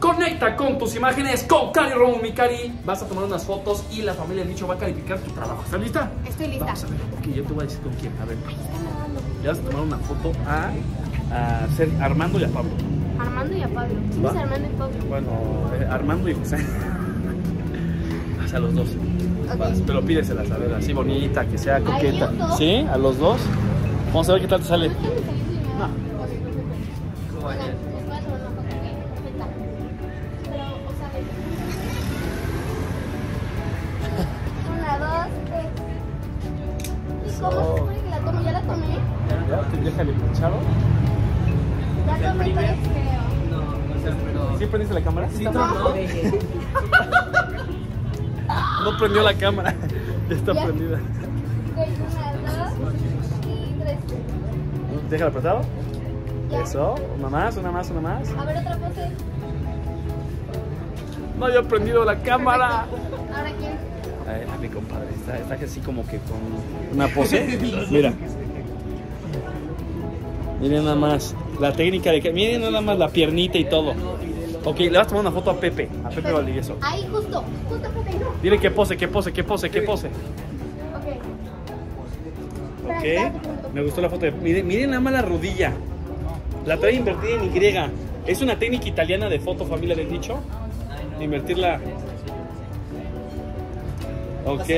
Conecta con tus imágenes con Cari Romo, mi Cari. Vas a tomar unas fotos y la familia del dicho va a calificar tu trabajo. ¿Estás lista? Estoy lista. Vamos a ver. Ok, yo te voy a decir con quién. A ver. Le vas a tomar una foto a, a Ser- Armando y a Pablo. Armando y a Pablo. ¿Quién Va. es Armando y Pablo? Bueno, eh, Armando y José. Hacia los dos. Vas, pero pídeselas, a ver, así bonita, que sea coqueta. ¿Sí? A los dos. Vamos a ver qué tal te sale. ¿No cómo se supone que la tomo? ¿Ya la tomé? Ya, te déjale pinchado. Ya tomé tres, creo. ¿Sí prendiste la cámara? Sí, No. No prendió la cámara. Ya está Ya. prendida. Una, dos y tres. Déjala apretado. Ya. Eso. Una más, una más, una más. A ver, otra pose. No había prendido la cámara. A mi compadre. Está, está así como que con una pose. Mira. Miren nada más. La técnica de que. Miren nada más la piernita y todo. Ok, le vas a tomar una foto a Pepe. A Pepe Valdivieso. Ahí, justo. Justo, Pepe, no. Dile qué pose, qué pose, qué pose, qué pose. Ok. Ok. Me gustó la foto. de- Miren, miren nada más la rodilla. La trae invertida en Y. Es una técnica italiana de foto, familia del dicho. Invertirla. Ok.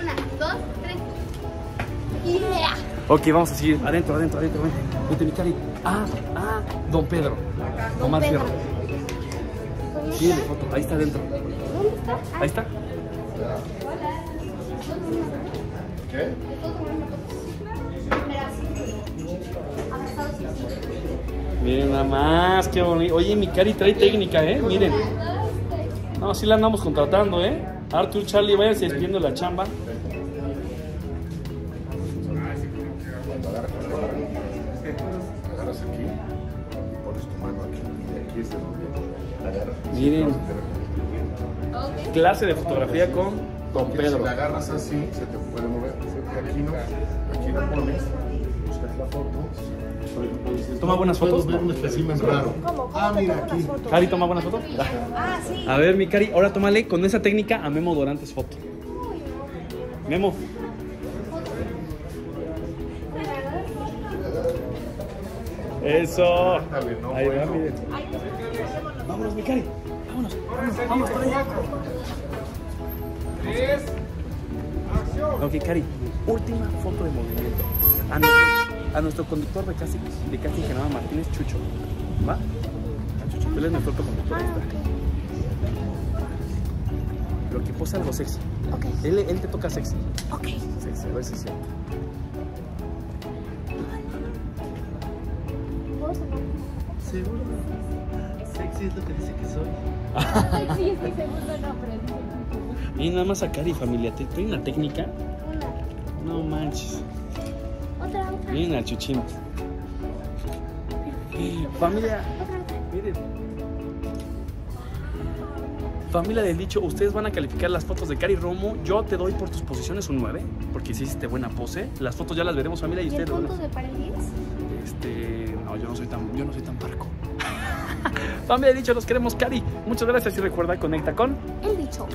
Una, dos, tres. Yeah. Ok, vamos a seguir. Adentro, adentro, adentro. Vente, mi cari. Ah, ah, don Pedro. Omar Pedro. Fierro. ¿Dónde Pídele está? foto. Ahí está adentro. ¿Dónde está? Ahí está. ¿Qué? Miren nada más, qué bonito. Oye, mi cari trae técnica, ¿eh? Miren. No, sí la andamos contratando, ¿eh? Arthur, Charlie, váyanse despidiendo la chamba. Agarras aquí, pones tu mano aquí y aquí es de donde la agarras. Miren. Clase de fotografía con Don Porque Si Pedro. la agarras así, se te puede mover. Aquí no, aquí la pones, la foto. ¿Toma buenas fotos? Ver un espécimen raro. Ah, mira aquí. Cari, toma buenas fotos. Ah, sí. A ver, mi Cari, ahora tómale con esa técnica a Memo Dorantes foto. Memo. Eso. Ahí va, miren. Vámonos, mi Cari. Vámonos, vámonos, vámonos para allá. Ok, Cari, última foto de movimiento. A nuestro, a nuestro conductor de casting, de casting que se llama Martínez Chucho. ¿Va? A Chucho, él es nuestro otro conductor. Pero que pose algo sexy. Ok. Él, él te toca sexy. Ok. Sexy, a ver si es cierto. ¿Puedo sacar? Seguro. Sexy es lo que dice que soy. Sí, es mi segundo nombre. Y nada más a Cari, familia. ¿Te trae una técnica? No manches. Miren al chuchín. Familia, miren. Familia del dicho, ustedes van a calificar las fotos de Cari Romo. Yo te doy por tus posiciones un 9, porque hiciste buena pose. Las fotos ya las veremos, familia, y ¿Y el ustedes punto de paredes? Este, no, yo no soy tan, yo no soy tan parco. Familia del dicho, los queremos, Cari. Muchas gracias y recuerda, conecta con. El dicho.